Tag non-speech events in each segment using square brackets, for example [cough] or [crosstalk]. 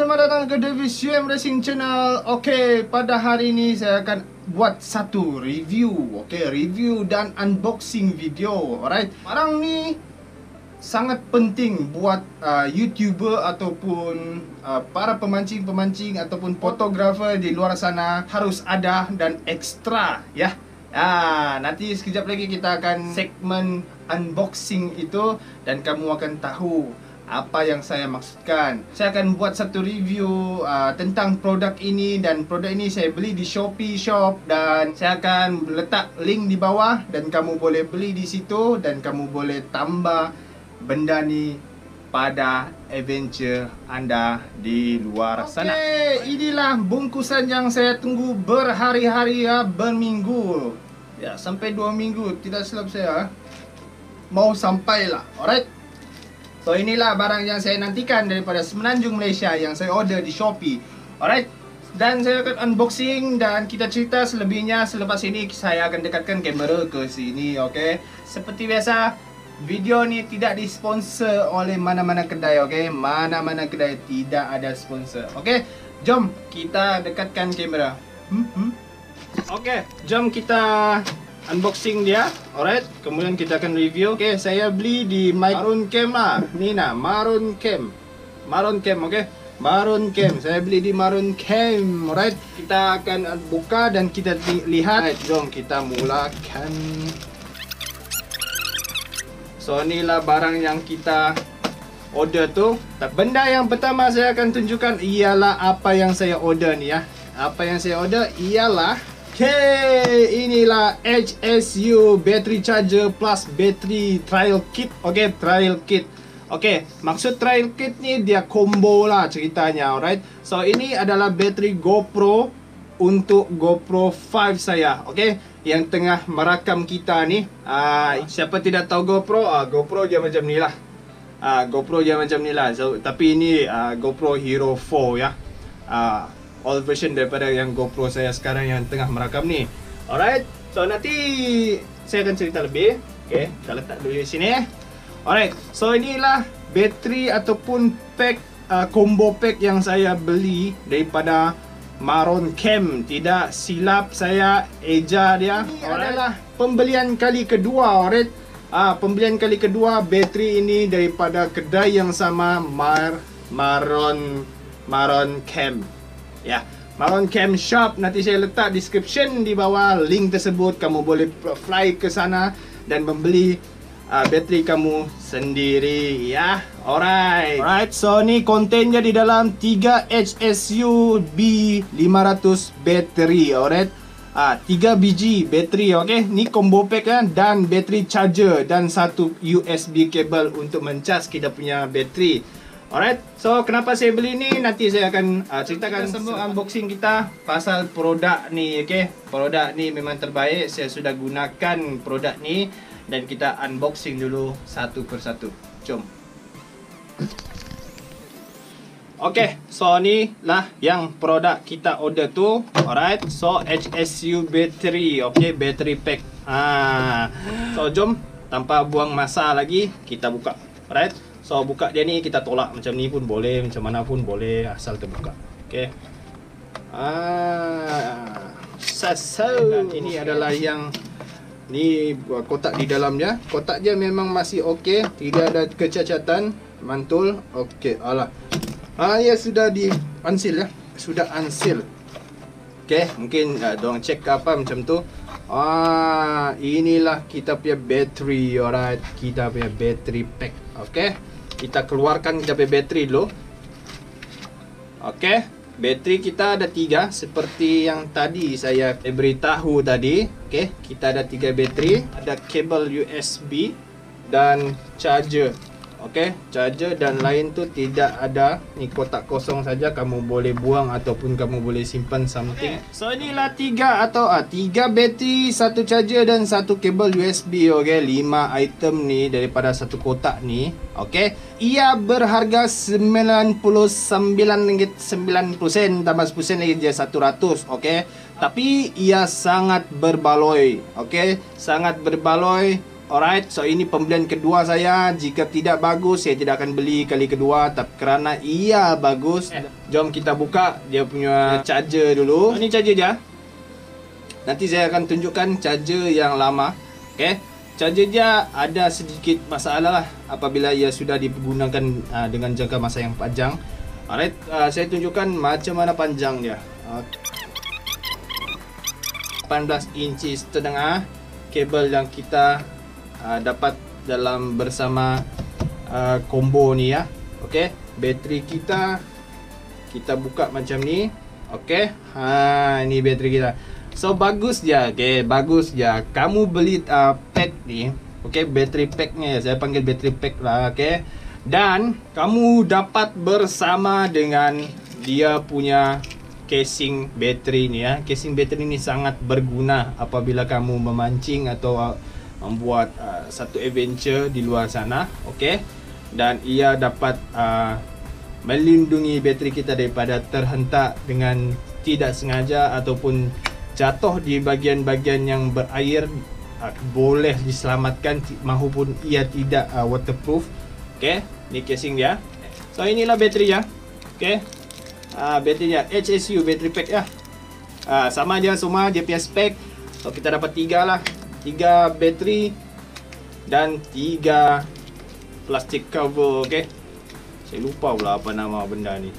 selamat datang ke UM Racing Channel. Okey, pada hari ini saya akan buat satu review. Okey, review dan unboxing video. Alright. Barang ni sangat penting buat uh, YouTuber ataupun uh, para pemancing-pemancing ataupun fotografer di luar sana harus ada dan ekstra ya. Ah, nanti sekejap lagi kita akan segmen unboxing itu dan kamu akan tahu apa yang saya maksudkan. Saya akan buat satu review uh, tentang produk ini dan produk ini saya beli di Shopee Shop dan saya akan letak link di bawah dan kamu boleh beli di situ dan kamu boleh tambah benda ni pada adventure anda di luar okay, sana. Okey, inilah bungkusan yang saya tunggu berhari-hari ya, berminggu. Ya, sampai dua minggu tidak silap saya. Mau sampailah. Alright. So inilah barang yang saya nantikan daripada Semenanjung Malaysia yang saya order di Shopee. Alright. Dan saya akan unboxing dan kita cerita selebihnya selepas ini saya akan dekatkan kamera ke sini, okey. Seperti biasa, video ni tidak disponsor oleh mana-mana kedai, okey. Mana-mana kedai tidak ada sponsor. Okey. Jom kita dekatkan kamera. Hmm, hmm. Okey, jom kita unboxing dia. Alright kemudian kita akan review. Okay saya beli di Maroon Cam lah. Ni nah Maroon Cam Maroon Cam okay? Maroon Cam saya beli di Maroon Cam alright? Kita akan buka dan kita lihat. Right, jom kita mulakan. So inilah barang yang kita order tu. Benda yang pertama saya akan tunjukkan ialah apa yang saya order ni ya. Apa yang saya order ialah Okay, inilah HSU battery charger plus battery trial kit. Okay, trial kit. Okay, maksud trial kit ni dia combo lah ceritanya, alright. So ini adalah battery GoPro untuk GoPro 5 saya, okay. Yang tengah merakam kita ni. Uh, siapa tidak tahu GoPro, uh, GoPro dia macam ni lah. Uh, GoPro dia macam ni lah. So, tapi ini uh, GoPro Hero 4 ya. Uh, all version daripada yang GoPro saya sekarang yang tengah merakam ni. Alright. So nanti saya akan cerita lebih. Okay, kita letak dulu di sini eh. Alright. So inilah bateri ataupun pack uh, combo pack yang saya beli daripada Maron Cam. Tidak silap saya eja dia. Ini alright. adalah pembelian kali kedua, alright. Ah, pembelian kali kedua bateri ini daripada kedai yang sama Mar Maron Maron Cam. Ya. Maron Cam Shop nanti saya letak description di bawah link tersebut kamu boleh fly ke sana dan membeli uh, bateri kamu sendiri ya. Alright. Alright, so ni kontennya di dalam 3 HSU B500 bateri, alright. Ah, 3 biji bateri, okey. Ni combo pack kan dan bateri charger dan satu USB kabel untuk mencas kita punya bateri. Alright, so kenapa saya beli ni nanti saya akan uh, ceritakan semua unboxing kita pasal produk ni, okay? Produk ni memang terbaik, saya sudah gunakan produk ni dan kita unboxing dulu satu persatu. Jom. Okay, so ni lah yang produk kita order tu. Alright, so HSU battery, okay, battery pack. Ah, so jom tanpa buang masa lagi kita buka. Alright. So buka dia ni kita tolak macam ni pun boleh, macam mana pun boleh asal terbuka. Okey. Ah, so, so. ini adalah yang ni kotak di dalamnya. Kotak dia memang masih okey, tidak ada kecacatan, mantul. Okey, alah. Ah ya sudah di unseal ya. Sudah unseal. Okey, mungkin uh, doang check ke apa macam tu. Ah, inilah kita punya battery, alright. Kita punya battery pack. Okey kita keluarkan kita punya bateri dulu Okey, bateri kita ada tiga seperti yang tadi saya beritahu tadi. Okey, kita ada tiga bateri, ada kabel USB dan charger. Okey, charger dan lain tu tidak ada. Ni kotak kosong saja kamu boleh buang ataupun kamu boleh simpan something. Okay. So inilah tiga atau ah tiga bateri, satu charger dan satu kabel USB. Okey, lima item ni daripada satu kotak ni. Okey, ia berharga RM99.90 tambah 10 sen lagi dia 100. Okey, tapi ia sangat berbaloi. Okey, sangat berbaloi Alright, so ini pembelian kedua saya. Jika tidak bagus, saya tidak akan beli kali kedua. Tapi kerana ia bagus, eh. jom kita buka dia punya charger dulu. Ini charger dia. Nanti saya akan tunjukkan charger yang lama. Okay. Charger dia ada sedikit masalah lah apabila ia sudah digunakan uh, dengan jangka masa yang panjang. Alright, uh, saya tunjukkan macam mana panjang dia. Uh, 18 inci setengah kabel yang kita uh, dapat dalam bersama uh, combo ni ya. Okey, bateri kita kita buka macam ni. Okey. Ha ini bateri kita. So bagus dia. Okey, bagus dia. Kamu beli uh, pack ni. Okey, bateri packnya saya panggil bateri pack lah, okey. Dan kamu dapat bersama dengan dia punya casing bateri ni ya. Casing bateri ni sangat berguna apabila kamu memancing atau membuat uh, satu adventure di luar sana okey dan ia dapat uh, melindungi bateri kita daripada terhentak dengan tidak sengaja ataupun jatuh di bahagian-bahagian yang berair uh, boleh diselamatkan mahupun ia tidak uh, waterproof. Okey ni casing dia. So inilah bateri ya okey. Uh, baterinya HSU battery pack ya uh, sama dia semua dia punya so kita dapat tiga lah. Tiga bateri dan tiga plastik cover okey. Saya lupa pula apa nama benda ni.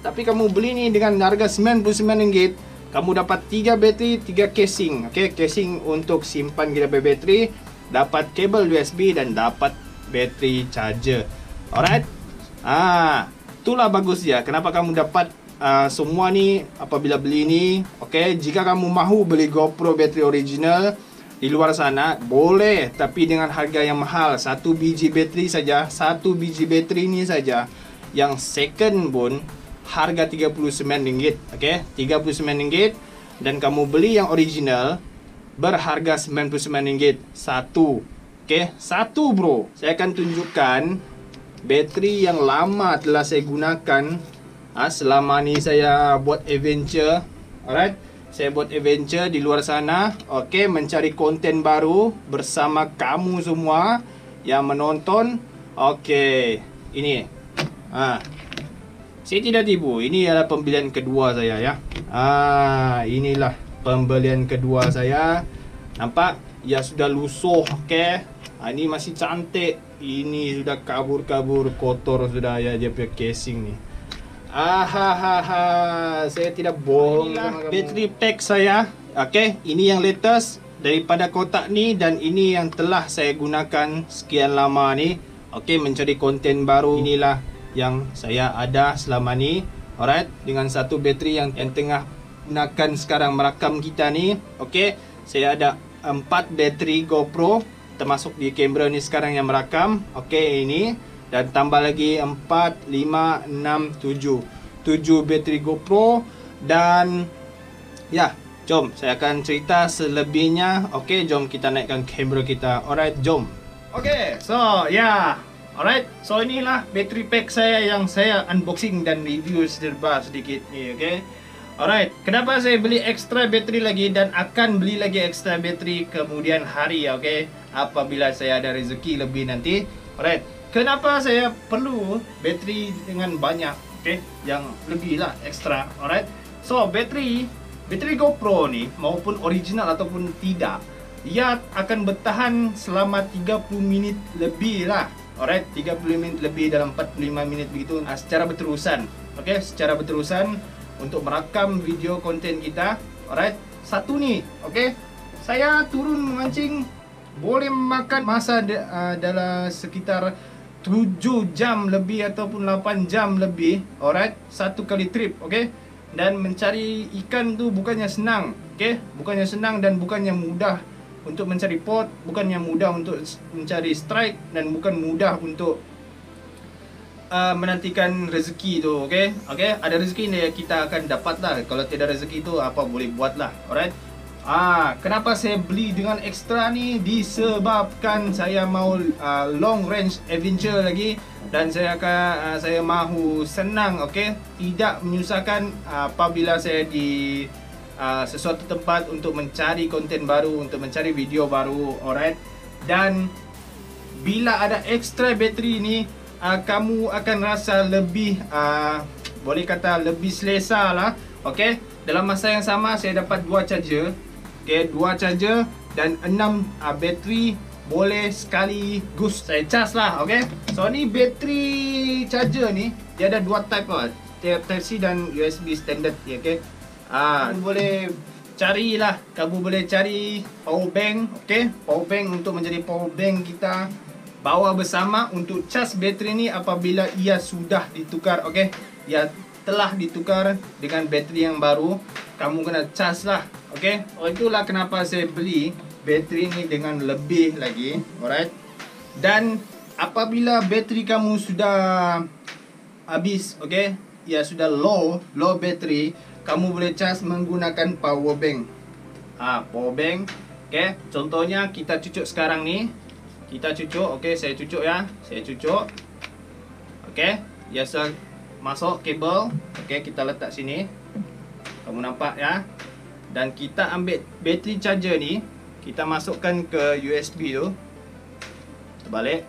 Tapi kamu beli ni dengan harga RM99 kamu dapat tiga bateri tiga casing okey? Casing untuk simpan punya bateri dapat kabel USB dan dapat bateri charger. Alright? Ah itulah bagus ya kenapa kamu dapat Uh, semua ni apabila beli ni okey? Jika kamu mahu beli GoPro bateri original di luar sana boleh. Tapi dengan harga yang mahal satu biji bateri saja satu biji bateri ni saja yang second pun harga RM39 okey? RM39. Dan kamu beli yang original berharga RM99. Satu okey? Satu bro. Saya akan tunjukkan bateri yang lama telah saya gunakan. Ha, selama ni saya buat adventure alright? Saya buat adventure di luar sana okey? Mencari konten baru bersama kamu semua yang menonton. Okey ini. Ha saya tidak tipu ini adalah pembelian kedua saya ya ah inilah pembelian kedua saya nampak ya sudah lusuh okey ha, ini masih cantik ini sudah kabur-kabur kotor sudah ya dia punya casing ni Ahahaha, saya tidak bohong. Inilah battery pack saya. Okey, ini yang latest daripada kotak ni dan ini yang telah saya gunakan sekian lama ni. Okey, mencari konten baru. Inilah yang saya ada selama ni. Alright, dengan satu bateri yang yang tengah gunakan sekarang merakam kita ni. Okey, saya ada empat bateri GoPro termasuk di kamera ni sekarang yang merakam. Okey, ini dan tambah lagi 4 5 6 7 7 bateri GoPro dan ya jom saya akan cerita selebihnya okey jom kita naikkan kamera kita alright jom okey so ya yeah. Alright so inilah bateri pack saya yang saya unboxing dan review serba sedikit ni okey Alright, kenapa saya beli extra bateri lagi dan akan beli lagi extra bateri kemudian hari okay? Apabila saya ada rezeki lebih nanti. Alright, Kenapa saya perlu bateri dengan banyak okay? Yang lebih lah extra Alright So bateri Bateri GoPro ni Maupun original ataupun tidak Ia akan bertahan selama 30 minit lebih lah Alright 30 minit lebih dalam 45 minit begitu uh, Secara berterusan. Okay Secara berterusan Untuk merakam video konten kita. Alright Satu ni Okay? Saya turun memancing Boleh makan masa uh, dalam sekitar 7 jam lebih ataupun 8 jam lebih. Alright satu kali trip okey dan mencari ikan tu bukannya senang okey bukannya senang dan bukannya mudah untuk mencari pot bukannya mudah untuk mencari strike dan bukan mudah untuk uh, menantikan rezeki tu okey okey ada rezeki ni kita akan dapat lah kalau tidak rezeki tu apa boleh buat lah alright Ah, kenapa saya beli dengan ekstra ni? Disebabkan saya mau uh, long range adventure lagi dan saya akan uh, saya mahu senang, okey? Tidak menyusahkan uh, apabila saya di uh, sesuatu tempat untuk mencari konten baru, untuk mencari video baru, alright? dan bila ada extra bateri ni uh, kamu akan rasa lebih uh, boleh kata lebih selesa lah okey dalam masa yang sama saya dapat dua charger okey dua charger dan enam uh, bateri boleh sekali gus saya cas lah okey so ni bateri charger ni dia ada dua type lah type C dan USB standard ya okey ah uh, boleh carilah. Kamu boleh cari power bank okey? Power bank untuk menjadi power bank kita. Bawa bersama untuk cas bateri ni apabila ia sudah ditukar okey? Ia telah ditukar dengan bateri yang baru. Kamu kena cas lah okey? Oh itulah kenapa saya beli bateri ni dengan lebih lagi alright? Dan apabila bateri kamu sudah habis okey? Ia sudah low low bateri kamu boleh cas menggunakan power bank. Ha, power bank. Okey contohnya kita cucuk sekarang ni. Kita cucuk okey saya cucuk ya. Saya cucuk. Okey biasa masuk kabel. Okey kita letak sini. Kamu nampak ya. Dan kita ambil bateri charger ni kita masukkan ke USB tu. Terbalik.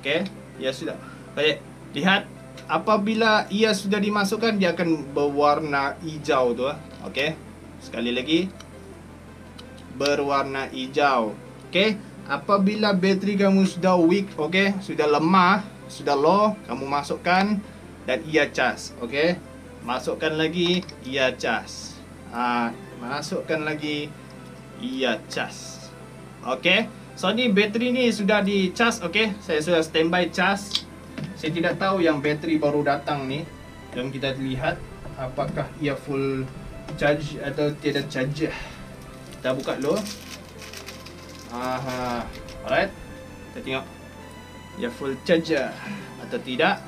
Okey ya sudah. Baik. Lihat apabila ia sudah dimasukkan dia akan berwarna hijau tu okey sekali lagi berwarna hijau okey apabila bateri kamu sudah weak, okey, sudah lemah, sudah low, kamu masukkan dan ia cas, okey. Masukkan lagi, ia cas. Ah, masukkan lagi, ia cas. Okey. So ni bateri ni sudah di cas, okey. Saya sudah standby cas. Saya tidak tahu yang bateri baru datang ni. Jom kita lihat apakah ia full charge atau tidak charge. Kita buka dulu. Aha. Alright. Kita tengok. Dia full charger atau tidak.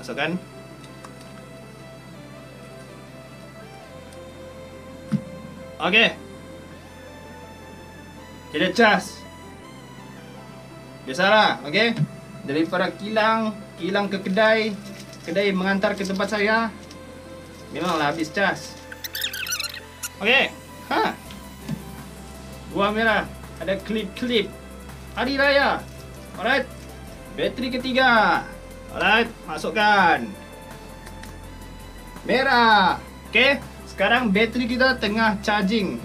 Masukkan. Okey. Kita cas. Biasalah, okey. Daripada kilang, kilang ke kedai, kedai mengantar ke tempat saya. Memanglah habis cas. Okey. Ha. Buah merah ada klip-klip hari raya. Alright. Bateri ketiga. Alright, masukkan. Merah. Okey, sekarang bateri kita tengah charging.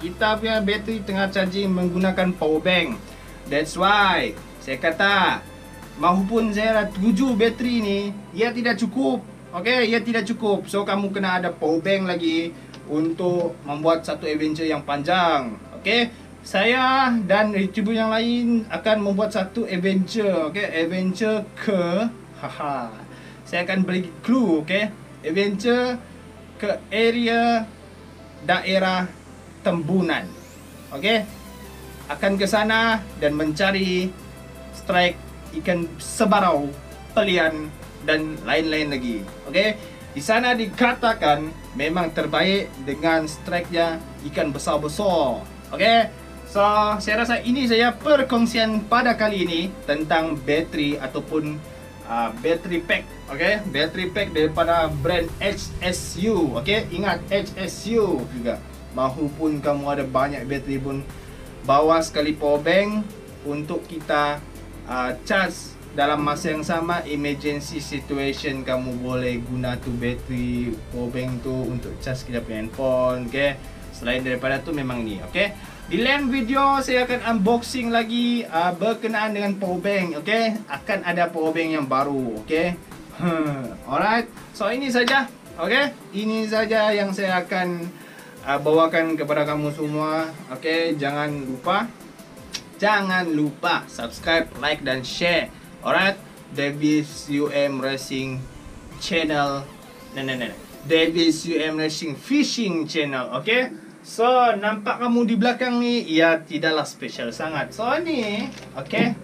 Kita punya bateri tengah charging menggunakan power bank. That's why saya kata saya dah tuju bateri ni, ia tidak cukup. Okey, ia tidak cukup. So kamu kena ada power bank lagi untuk membuat satu adventure yang panjang. Okey saya dan YouTuber yang lain akan membuat satu adventure, okey, adventure ke haha. Saya akan beri clue, okey. Adventure ke area daerah Tembunan. Okey. Akan ke sana dan mencari strike ikan sebarau, pelian dan lain-lain lagi. Okey. Di sana dikatakan memang terbaik dengan strike-nya ikan besar-besar. Okey. So, saya rasa ini saya perkongsian pada kali ini tentang bateri ataupun uh, battery pack, okay? Battery pack daripada brand HSU, okay? Ingat HSU juga. Mahupun kamu ada banyak bateri pun bawa sekali power bank untuk kita uh, charge dalam masa yang sama emergency situation kamu boleh guna tu bateri power bank tu untuk charge kita punya handphone, okay? Selain daripada tu memang ni, okay? Di lain video saya akan unboxing lagi uh, berkenaan dengan power bank, okey? Akan ada power bank yang baru, okey? [laughs] Alright. So ini saja, okey? Ini saja yang saya akan uh, bawakan kepada kamu semua, okey? Jangan lupa jangan lupa subscribe, like dan share. Alright? Davis UM Racing Channel. Nah, nah, nah. Davis UM Racing Fishing Channel, okey? So, nampak kamu di belakang ni, ia tidaklah special sangat. So, ni, okay.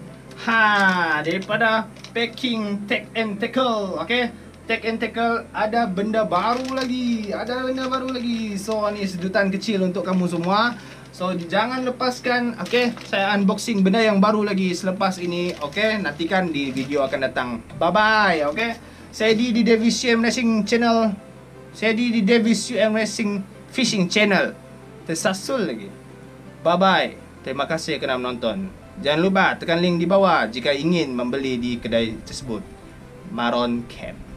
Ha, daripada packing take and tackle, okay. Take and tackle, ada benda baru lagi. Ada benda baru lagi. So, ni sedutan kecil untuk kamu semua. So, jangan lepaskan, okay. Saya unboxing benda yang baru lagi selepas ini, okay. Nantikan di video akan datang. Bye-bye, okay. Saya di, di Davis UM Racing Channel. Saya di, di Davis UM Racing Fishing Channel tersasul lagi. Bye bye. Terima kasih kerana menonton. Jangan lupa tekan link di bawah jika ingin membeli di kedai tersebut. Maron Camp.